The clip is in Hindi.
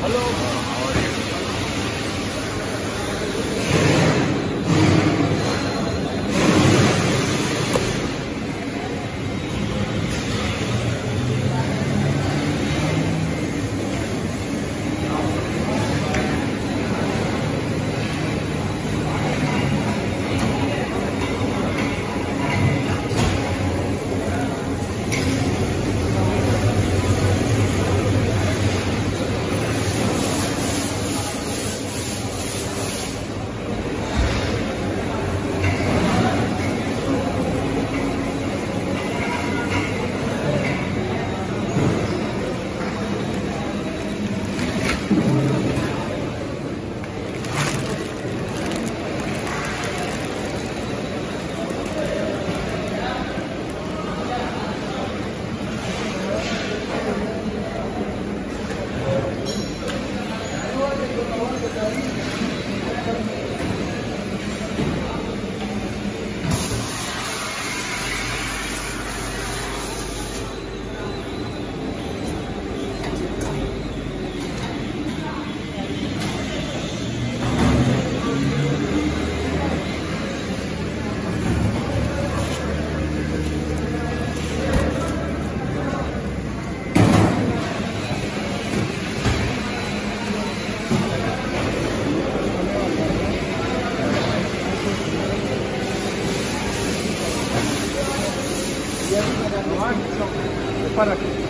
Hello. Thank you. mulher para aqui.